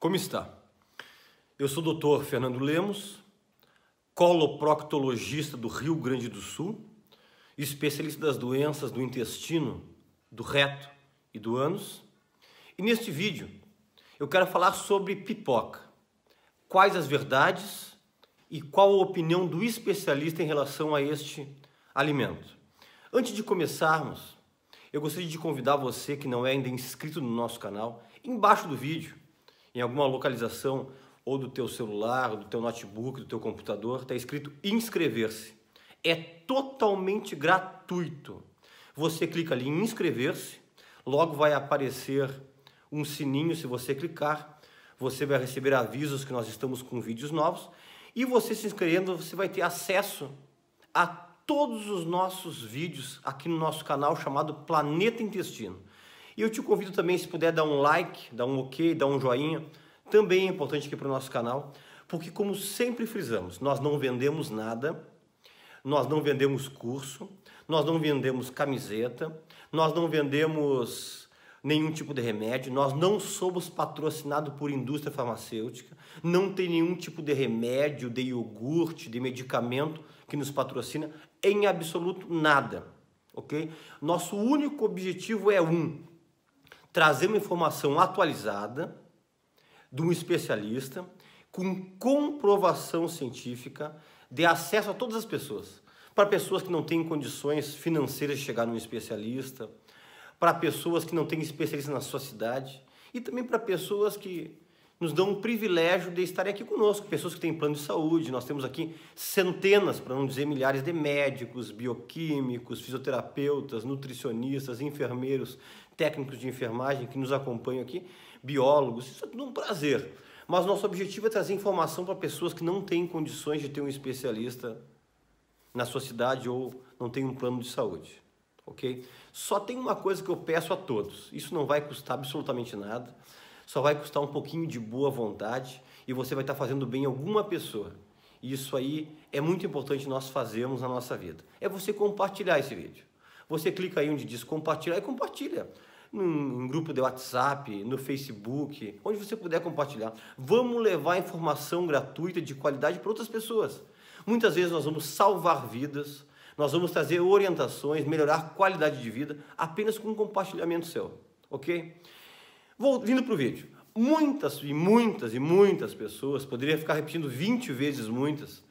Como está? Eu sou o Dr. Fernando Lemos, coloproctologista do Rio Grande do Sul, especialista das doenças do intestino, do reto e do ânus. E neste vídeo eu quero falar sobre pipoca. Quais as verdades e qual a opinião do especialista em relação a este alimento. Antes de começarmos, eu gostaria de convidar você que não é ainda inscrito no nosso canal, embaixo do vídeo em alguma localização ou do teu celular, do teu notebook, do teu computador, está escrito inscrever-se. É totalmente gratuito. Você clica ali em inscrever-se, logo vai aparecer um sininho se você clicar, você vai receber avisos que nós estamos com vídeos novos e você se inscrevendo, você vai ter acesso a todos os nossos vídeos aqui no nosso canal chamado Planeta Intestino. E eu te convido também, se puder, dar um like, dar um ok, dar um joinha. Também é importante aqui para o nosso canal, porque como sempre frisamos, nós não vendemos nada, nós não vendemos curso, nós não vendemos camiseta, nós não vendemos nenhum tipo de remédio, nós não somos patrocinados por indústria farmacêutica, não tem nenhum tipo de remédio, de iogurte, de medicamento que nos patrocina, em absoluto nada, ok? Nosso único objetivo é um, trazer uma informação atualizada de um especialista com comprovação científica de acesso a todas as pessoas. Para pessoas que não têm condições financeiras de chegar num especialista, para pessoas que não têm especialista na sua cidade e também para pessoas que nos dão o privilégio de estarem aqui conosco, pessoas que têm plano de saúde. Nós temos aqui centenas, para não dizer milhares, de médicos, bioquímicos, fisioterapeutas, nutricionistas, enfermeiros, técnicos de enfermagem que nos acompanham aqui, biólogos, isso é tudo um prazer. Mas nosso objetivo é trazer informação para pessoas que não têm condições de ter um especialista na sua cidade ou não tem um plano de saúde, ok? Só tem uma coisa que eu peço a todos, isso não vai custar absolutamente nada, só vai custar um pouquinho de boa vontade e você vai estar fazendo bem alguma pessoa. E isso aí é muito importante nós fazermos na nossa vida. É você compartilhar esse vídeo. Você clica aí onde diz compartilhar e compartilha num grupo de WhatsApp, no Facebook, onde você puder compartilhar. Vamos levar informação gratuita de qualidade para outras pessoas. Muitas vezes nós vamos salvar vidas, nós vamos trazer orientações, melhorar a qualidade de vida apenas com um compartilhamento seu, ok? Vou vindo para o vídeo. Muitas e muitas e muitas pessoas, poderia ficar repetindo 20 vezes muitas,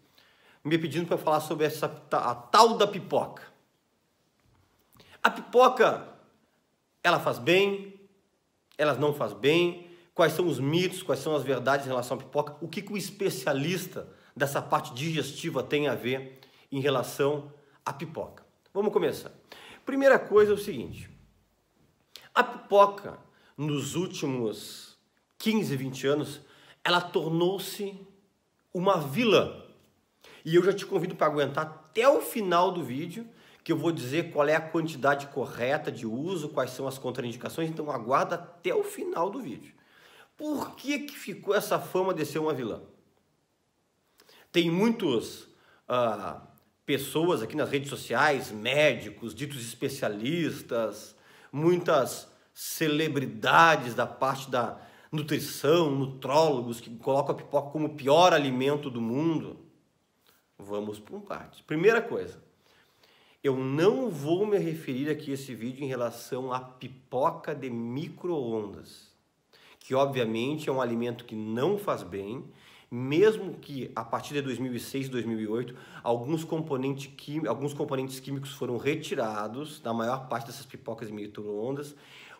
me pedindo para falar sobre essa a tal da pipoca. A pipoca ela faz bem, ela não faz bem, quais são os mitos, quais são as verdades em relação à pipoca, o que, que o especialista dessa parte digestiva tem a ver em relação à pipoca. Vamos começar. Primeira coisa é o seguinte: a pipoca, nos últimos 15, 20 anos, ela tornou-se uma vilã. E eu já te convido para aguentar até o final do vídeo, que eu vou dizer qual é a quantidade correta de uso, quais são as contraindicações, então aguarda até o final do vídeo. Por que, que ficou essa fama de ser uma vilã? Tem muitos uh, pessoas aqui nas redes sociais, médicos, ditos especialistas, muitas celebridades da parte da nutrição, nutrólogos que colocam a pipoca como o pior alimento do mundo. Vamos por partes. Primeira coisa, eu não vou me referir aqui esse vídeo em relação à pipoca de micro-ondas, que obviamente é um alimento que não faz bem, mesmo que a partir de 2006 e 2008 alguns componentes, químicos, alguns componentes químicos foram retirados da maior parte dessas pipocas de micro-ondas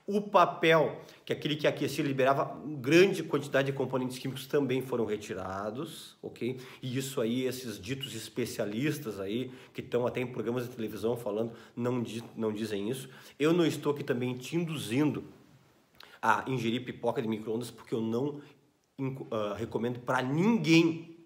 o papel, que aquele que aquecia liberava grande quantidade de componentes químicos também foram retirados, ok? E isso aí, esses ditos especialistas aí, que estão até em programas de televisão falando, não, não dizem isso. Eu não estou aqui também te induzindo a ingerir pipoca de micro-ondas, porque eu não uh, recomendo para ninguém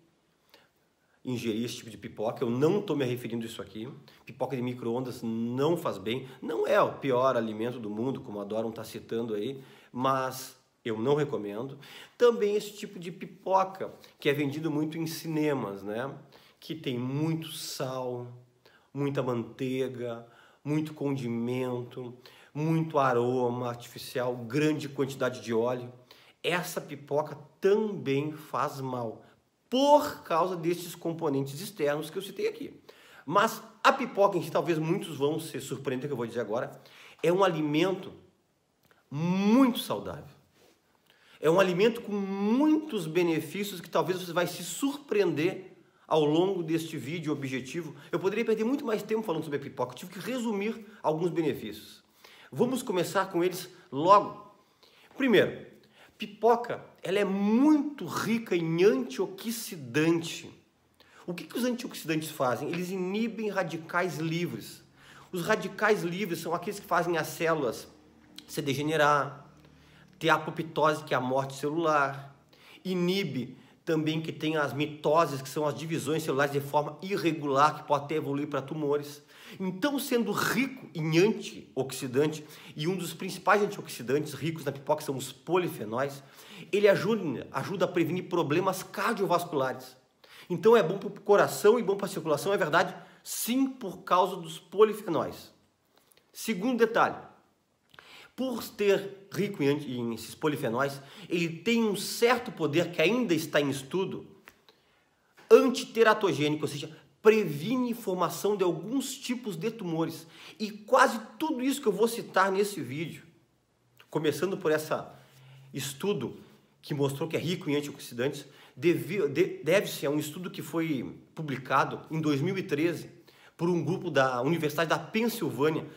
ingerir esse tipo de pipoca. Eu não estou me referindo a isso aqui. Pipoca de micro-ondas não faz bem. Não é o pior alimento do mundo, como adoram estar tá citando aí, mas eu não recomendo. Também esse tipo de pipoca, que é vendido muito em cinemas, né? Que tem muito sal, muita manteiga, muito condimento, muito aroma artificial, grande quantidade de óleo. essa pipoca também faz mal por causa desses componentes externos que eu citei aqui. Mas a pipoca em si, talvez muitos vão se surpreender que eu vou dizer agora, é um alimento muito saudável. É um alimento com muitos benefícios que talvez você vai se surpreender ao longo deste vídeo objetivo. Eu poderia perder muito mais tempo falando sobre a pipoca, eu tive que resumir alguns benefícios. Vamos começar com eles logo. Primeiro, pipoca, ela é muito rica em antioxidante. O que, que os antioxidantes fazem? Eles inibem radicais livres. Os radicais livres são aqueles que fazem as células se degenerar, ter apoptose, que é a morte celular, inibe também que tem as mitoses, que são as divisões celulares de forma irregular, que pode até evoluir para tumores. Então, sendo rico em antioxidante, e um dos principais antioxidantes ricos na pipoca são os polifenóis, ele ajuda, ajuda a prevenir problemas cardiovasculares. Então, é bom para o coração e bom para a circulação, é verdade? Sim, por causa dos polifenóis. Segundo detalhe, por ter rico em, esses polifenóis, ele tem um certo poder que ainda está em estudo, antiteratogênico, ou seja, previne formação de alguns tipos de tumores. E quase tudo isso que eu vou citar nesse vídeo, começando por esse estudo que mostrou que é rico em antioxidantes, deve-se a um estudo que foi publicado em 2013 por um grupo da Universidade da Pensilvânia,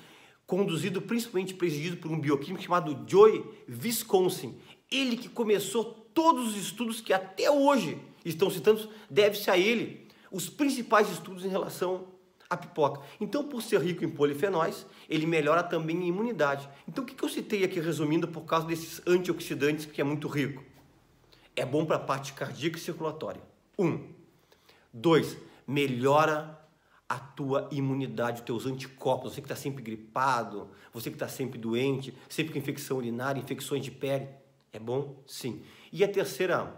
conduzido principalmente presidido por um bioquímico chamado Joey Wisconsin. Ele que começou todos os estudos que até hoje estão citando, deve-se a ele os principais estudos em relação à pipoca. Então, por ser rico em polifenóis, ele melhora também a imunidade. Então, o que eu citei aqui resumindo por causa desses antioxidantes que é muito rico? É bom para a parte cardíaca e circulatória. Um. Dois, melhora a tua imunidade, os teus anticorpos, você que está sempre gripado, você que está sempre doente, sempre com infecção urinária, infecções de pele, é bom? Sim. E a terceira,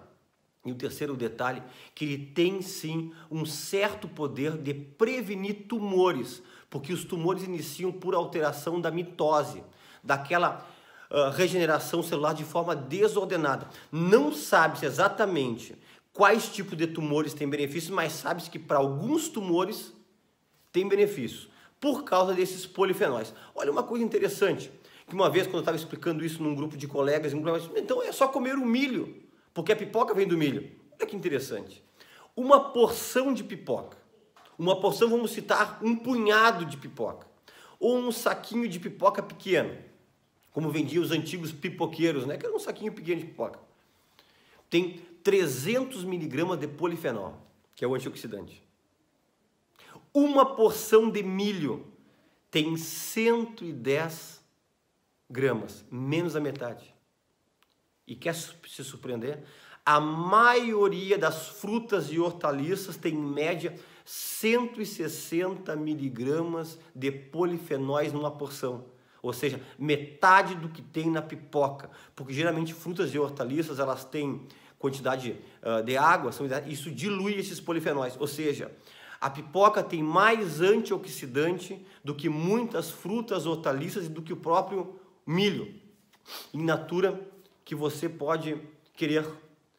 e o terceiro detalhe, que ele tem sim um certo poder de prevenir tumores, porque os tumores iniciam por alteração da mitose, daquela uh, regeneração celular de forma desordenada. Não sabe-se exatamente quais tipos de tumores têm benefícios, mas sabe-se que para alguns tumores tem benefícios por causa desses polifenóis. Olha uma coisa interessante, que uma vez quando eu estava explicando isso num grupo de colegas, um grupo, então é só comer o milho, porque a pipoca vem do milho. Olha que interessante. Uma porção de pipoca, uma porção, vamos citar, um punhado de pipoca, ou um saquinho de pipoca pequeno, como vendiam os antigos pipoqueiros, né? que era um saquinho pequeno de pipoca. Tem 300 miligramas de polifenol, que é o antioxidante. Uma porção de milho tem 110 gramas, menos da metade. E quer se surpreender? A maioria das frutas e hortaliças tem em média 160 miligramas de polifenóis numa porção. Ou seja, metade do que tem na pipoca. Porque geralmente frutas e hortaliças elas têm quantidade uh, de água, isso dilui esses polifenóis. Ou seja, a pipoca tem mais antioxidante do que muitas frutas, hortaliças e do que o próprio milho in natura que você pode querer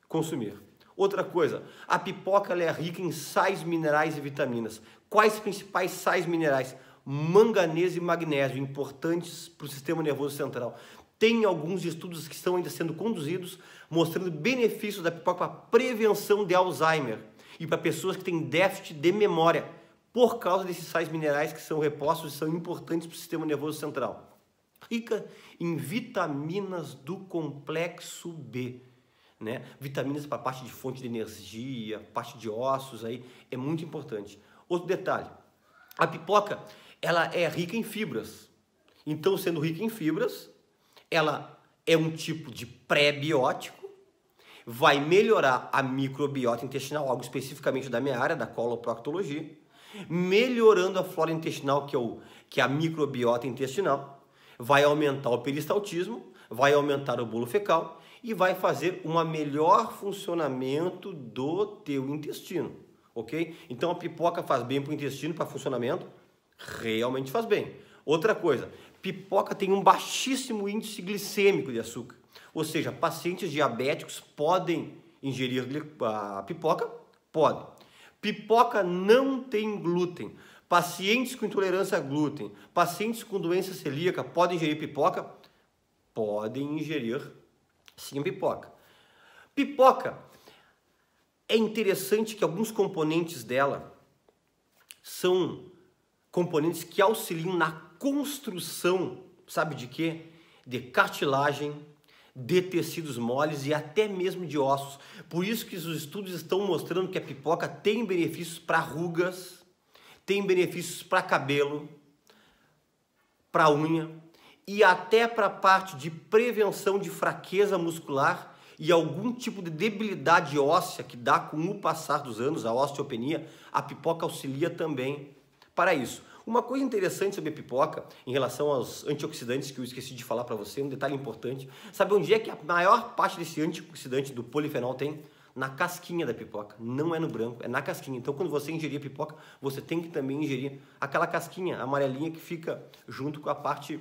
consumir. Outra coisa, a pipoca é rica em sais minerais e vitaminas. Quais principais sais minerais? Manganês e magnésio, importantes para o sistema nervoso central. Tem alguns estudos que estão ainda sendo conduzidos mostrando benefícios da pipoca para a prevenção de Alzheimer e para pessoas que têm déficit de memória, por causa desses sais minerais que são repostos e são importantes para o sistema nervoso central. Rica em vitaminas do complexo B. Né? Vitaminas para parte de fonte de energia, parte de ossos aí, é muito importante. Outro detalhe, a pipoca ela é rica em fibras. Então, sendo rica em fibras, ela é um tipo de pré-biótico vai melhorar a microbiota intestinal, algo especificamente da minha área, da coloproctologia, melhorando a flora intestinal, que é, o, que é a microbiota intestinal, vai aumentar o peristaltismo, vai aumentar o bolo fecal e vai fazer um melhor funcionamento do teu intestino, ok? Então a pipoca faz bem para o intestino, para funcionamento, realmente faz bem. Outra coisa, pipoca tem um baixíssimo índice glicêmico de açúcar. Ou seja, pacientes diabéticos podem ingerir a pipoca? Podem. Pipoca não tem glúten. Pacientes com intolerância a glúten, pacientes com doença celíaca podem ingerir pipoca? Podem ingerir sim pipoca. Pipoca é interessante que alguns componentes dela são componentes que auxiliam na construção, sabe de quê? De cartilagem, de tecidos moles e até mesmo de ossos. Por isso que os estudos estão mostrando que a pipoca tem benefícios para rugas, tem benefícios para cabelo, para unha e até para a parte de prevenção de fraqueza muscular e algum tipo de debilidade óssea que dá com o passar dos anos, a osteopenia, a pipoca auxilia também para isso. Uma coisa interessante sobre a pipoca, em relação aos antioxidantes que eu esqueci de falar para você, um detalhe importante. Sabe onde é que a maior parte desse antioxidante do polifenol tem? Na casquinha da pipoca, não é no branco, é na casquinha. Então, quando você ingerir a pipoca, você tem que também ingerir aquela casquinha amarelinha que fica junto com a parte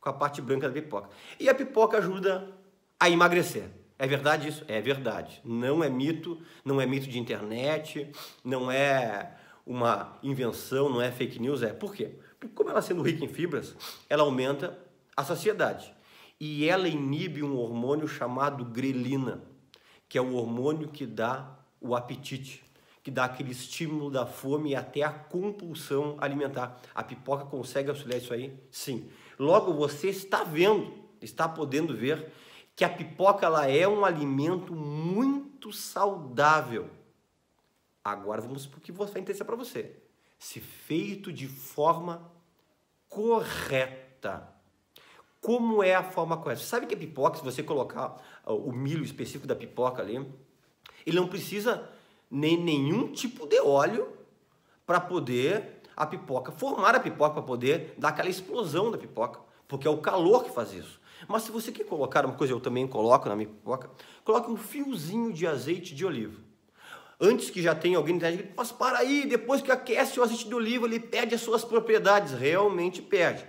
com a parte branca da pipoca. E a pipoca ajuda a emagrecer. É verdade isso? É verdade. Não é mito, não é mito de internet, não é uma invenção, não é fake news, é. Por quê? Porque como ela sendo rica em fibras, ela aumenta a saciedade. E ela inibe um hormônio chamado grelina, que é o hormônio que dá o apetite, que dá aquele estímulo da fome e até a compulsão alimentar. A pipoca consegue auxiliar isso aí? Sim. Logo você está vendo, está podendo ver que a pipoca ela é um alimento muito saudável. Agora vamos para o que vai interessar para você. Se feito de forma correta. Como é a forma correta? Você sabe que a pipoca, se você colocar o milho específico da pipoca ali, ele não precisa nem nenhum tipo de óleo para poder a pipoca, formar a pipoca para poder dar aquela explosão da pipoca, porque é o calor que faz isso. Mas se você quer colocar uma coisa, eu também coloco na minha pipoca, coloque um fiozinho de azeite de oliva antes que já tenha alguém na internet, mas para aí, depois que aquece o azeite de oliva, ele perde as suas propriedades, realmente perde.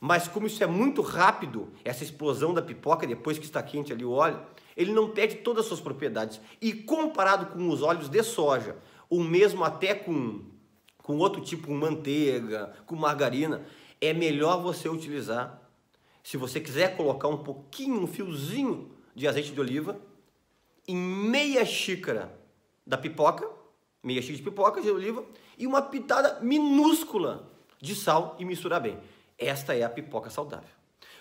Mas como isso é muito rápido, essa explosão da pipoca depois que está quente ali o óleo, ele não perde todas as suas propriedades. E comparado com os óleos de soja, ou mesmo até com, com outro tipo, com manteiga, com margarina, é melhor você utilizar, se você quiser colocar um pouquinho, um fiozinho de azeite de oliva, em meia xícara da pipoca, meia xícara de pipoca de oliva e uma pitada minúscula de sal e misturar bem. Esta é a pipoca saudável.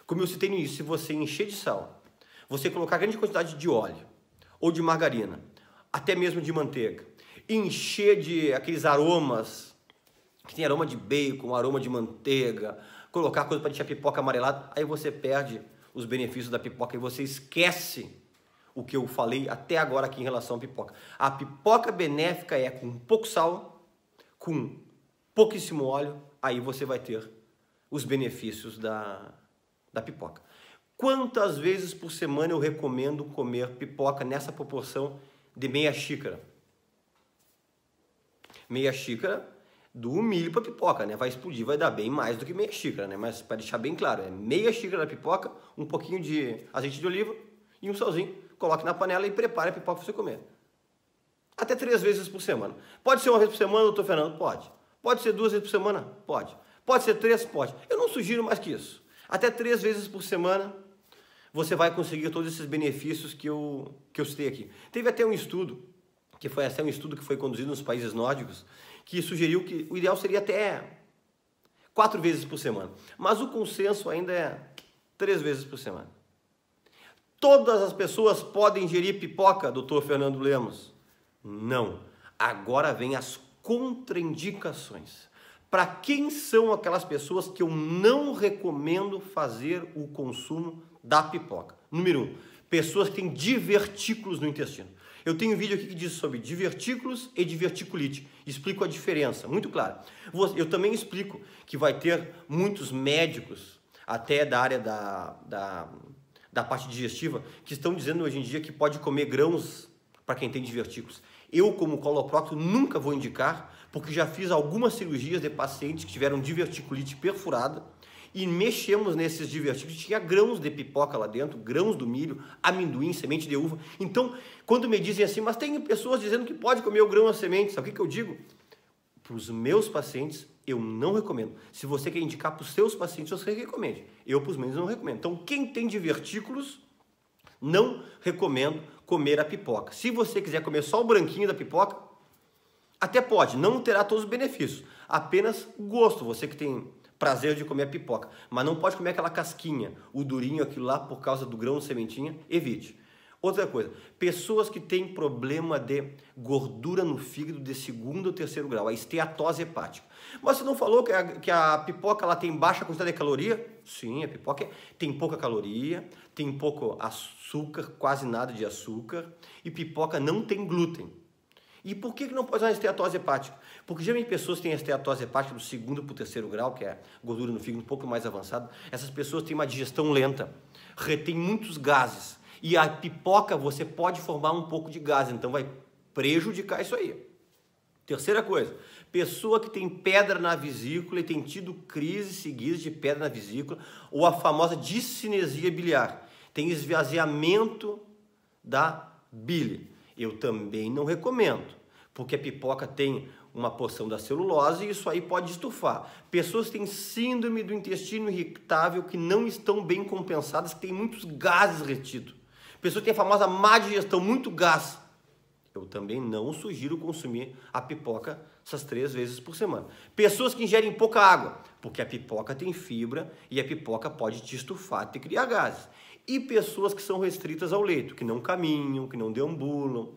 Como eu citei no início, se você encher de sal, você colocar grande quantidade de óleo ou de margarina, até mesmo de manteiga, encher de aqueles aromas que tem aroma de bacon, aroma de manteiga, colocar coisa para deixar a pipoca amarelada, aí você perde os benefícios da pipoca e você esquece o que eu falei até agora aqui em relação à pipoca. A pipoca benéfica é com pouco sal, com pouquíssimo óleo, aí você vai ter os benefícios da, da pipoca. Quantas vezes por semana eu recomendo comer pipoca nessa proporção de meia xícara? Meia xícara do milho para pipoca, né? Vai explodir, vai dar bem mais do que meia xícara, né? Mas para deixar bem claro, é meia xícara da pipoca, um pouquinho de azeite de oliva e um salzinho coloque na panela e prepare a pipoca para você comer. Até três vezes por semana. Pode ser uma vez por semana, doutor Fernando? Pode. Pode ser duas vezes por semana? Pode. Pode ser três? Pode. Eu não sugiro mais que isso. Até três vezes por semana você vai conseguir todos esses benefícios que eu, que eu citei aqui. Teve até um estudo, que foi até um estudo que foi conduzido nos países nórdicos, que sugeriu que o ideal seria até quatro vezes por semana. Mas o consenso ainda é três vezes por semana. Todas as pessoas podem ingerir pipoca, doutor Fernando Lemos? Não. Agora vem as contraindicações. Para quem são aquelas pessoas que eu não recomendo fazer o consumo da pipoca? Número um, pessoas que têm divertículos no intestino. Eu tenho um vídeo aqui que diz sobre divertículos e diverticulite. Explico a diferença, muito claro. Eu também explico que vai ter muitos médicos, até da área da, da da parte digestiva, que estão dizendo hoje em dia que pode comer grãos para quem tem divertículos. Eu, como coloprocto, nunca vou indicar, porque já fiz algumas cirurgias de pacientes que tiveram diverticulite perfurada e mexemos nesses divertidos. Tinha grãos de pipoca lá dentro, grãos do milho, amendoim, semente de uva. Então, quando me dizem assim, mas tem pessoas dizendo que pode comer o grão a semente, sabe o que, que eu digo? Para os meus pacientes, eu não recomendo. Se você quer indicar para os seus pacientes, você recomende. Eu, para os meus, não recomendo. Então, quem tem divertículos, não recomendo comer a pipoca. Se você quiser comer só o branquinho da pipoca, até pode, não terá todos os benefícios, apenas gosto. Você que tem prazer de comer a pipoca, mas não pode comer aquela casquinha, o durinho, aquilo lá, por causa do grão sementinha, evite. Outra coisa, pessoas que têm problema de gordura no fígado de segundo ou terceiro grau, a esteatose hepática. Mas você não falou que a, que a pipoca ela tem baixa quantidade de caloria? Sim, a pipoca tem pouca caloria, tem pouco açúcar, quase nada de açúcar, e pipoca não tem glúten. E por que, não pode usar esteatose hepática? Porque geralmente pessoas que têm esteatose hepática do segundo para o terceiro grau, que é gordura no fígado um pouco mais avançado, essas pessoas têm uma digestão lenta, retém muitos gases. E a pipoca você pode formar um pouco de gás, então vai prejudicar isso aí. Terceira coisa, pessoa que tem pedra na vesícula e tem tido crises seguidas de pedra na vesícula, ou a famosa discinesia biliar, tem esvaziamento da bile. Eu também não recomendo, porque a pipoca tem uma porção da celulose e isso aí pode estufar. Pessoas que têm síndrome do intestino irritável que não estão bem compensadas, que têm muitos gases retidos. Pessoa que tem a famosa má digestão, muito gás. Eu também não sugiro consumir a pipoca essas três vezes por semana. Pessoas que ingerem pouca água, porque a pipoca tem fibra e a pipoca pode te estufar, te criar gases. E pessoas que são restritas ao leito, que não caminham, que não deambulam,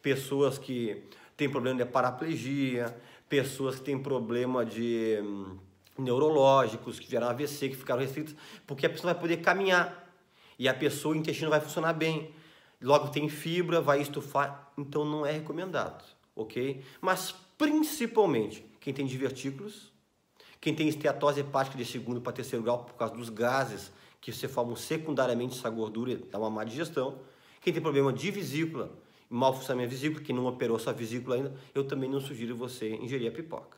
pessoas que têm problema de paraplegia, pessoas que têm problema de hum, neurológicos, que vieram AVC, que ficaram restritas, porque a pessoa vai poder caminhar e a pessoa, o intestino vai funcionar bem. Logo tem fibra, vai estufar, então não é recomendado, ok? Mas principalmente quem tem divertículos, quem tem esteatose hepática de segundo para terceiro grau por causa dos gases que se formam secundariamente essa gordura dá uma má digestão, quem tem problema de vesícula, mal funcionamento da vesícula, quem não operou sua vesícula ainda, eu também não sugiro você ingerir a pipoca.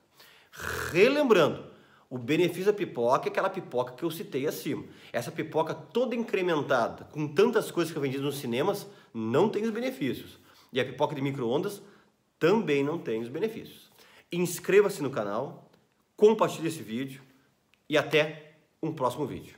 Relembrando, o benefício da pipoca é aquela pipoca que eu citei acima. Essa pipoca toda incrementada, com tantas coisas que eu vendi nos cinemas, não tem os benefícios. E a pipoca de micro-ondas também não tem os benefícios. Inscreva-se no canal, compartilhe esse vídeo e até um próximo vídeo.